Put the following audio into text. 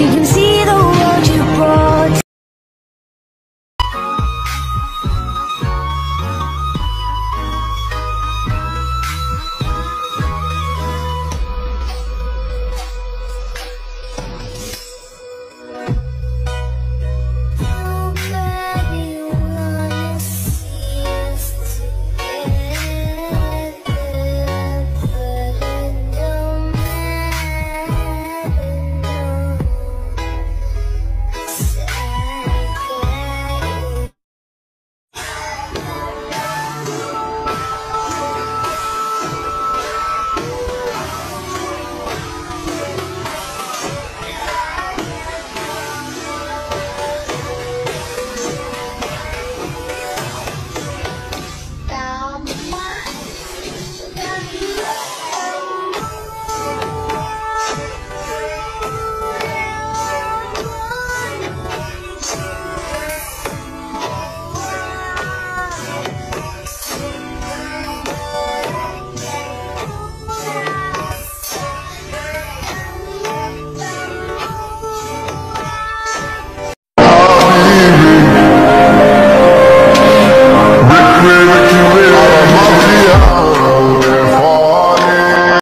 You can see